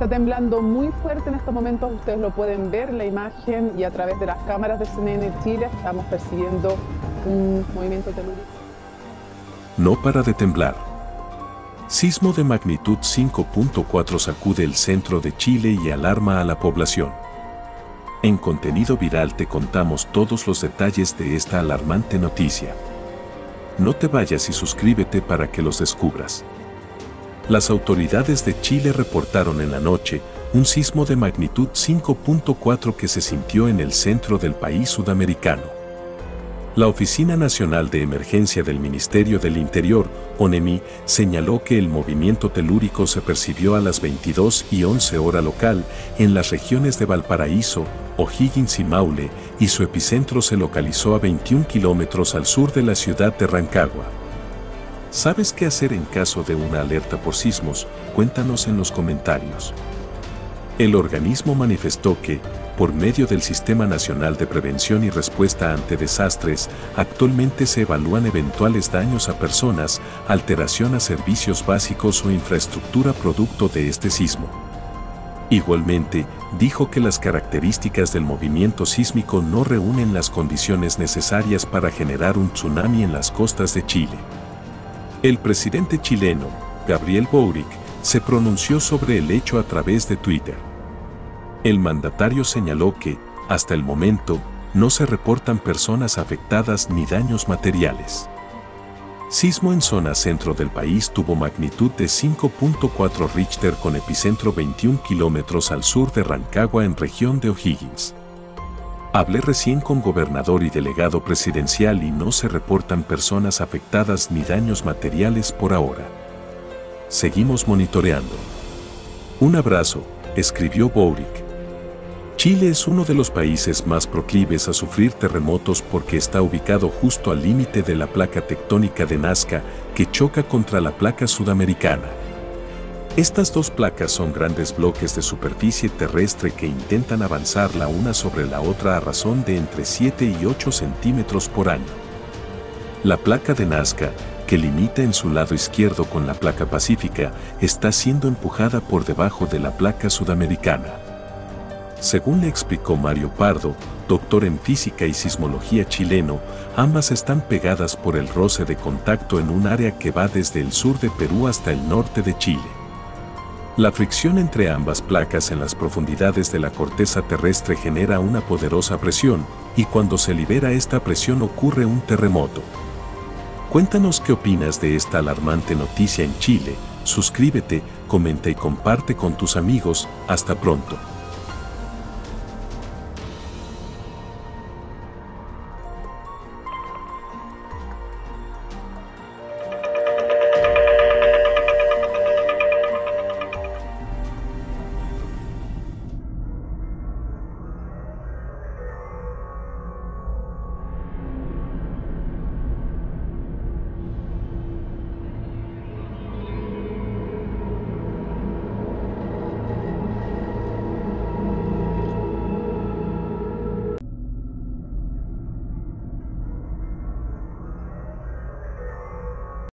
Está temblando muy fuerte en estos momentos, ustedes lo pueden ver, la imagen y a través de las cámaras de CNN Chile estamos percibiendo un movimiento telúrico. No para de temblar. Sismo de magnitud 5.4 sacude el centro de Chile y alarma a la población. En contenido viral te contamos todos los detalles de esta alarmante noticia. No te vayas y suscríbete para que los descubras. Las autoridades de Chile reportaron en la noche un sismo de magnitud 5.4 que se sintió en el centro del país sudamericano. La Oficina Nacional de Emergencia del Ministerio del Interior, ONEMI, señaló que el movimiento telúrico se percibió a las 22 y 11 hora local en las regiones de Valparaíso, O'Higgins y Maule, y su epicentro se localizó a 21 kilómetros al sur de la ciudad de Rancagua. ¿Sabes qué hacer en caso de una alerta por sismos? Cuéntanos en los comentarios. El organismo manifestó que, por medio del Sistema Nacional de Prevención y Respuesta ante Desastres, actualmente se evalúan eventuales daños a personas, alteración a servicios básicos o infraestructura producto de este sismo. Igualmente, dijo que las características del movimiento sísmico no reúnen las condiciones necesarias para generar un tsunami en las costas de Chile. El presidente chileno, Gabriel Boric, se pronunció sobre el hecho a través de Twitter. El mandatario señaló que, hasta el momento, no se reportan personas afectadas ni daños materiales. Sismo en zona centro del país tuvo magnitud de 5.4 Richter con epicentro 21 kilómetros al sur de Rancagua en región de O'Higgins. Hablé recién con gobernador y delegado presidencial y no se reportan personas afectadas ni daños materiales por ahora. Seguimos monitoreando. Un abrazo, escribió Boric. Chile es uno de los países más proclives a sufrir terremotos porque está ubicado justo al límite de la placa tectónica de Nazca que choca contra la placa sudamericana. Estas dos placas son grandes bloques de superficie terrestre que intentan avanzar la una sobre la otra a razón de entre 7 y 8 centímetros por año. La placa de Nazca, que limita en su lado izquierdo con la placa pacífica, está siendo empujada por debajo de la placa sudamericana. Según le explicó Mario Pardo, doctor en física y sismología chileno, ambas están pegadas por el roce de contacto en un área que va desde el sur de Perú hasta el norte de Chile. La fricción entre ambas placas en las profundidades de la corteza terrestre genera una poderosa presión, y cuando se libera esta presión ocurre un terremoto. Cuéntanos qué opinas de esta alarmante noticia en Chile, suscríbete, comenta y comparte con tus amigos, hasta pronto.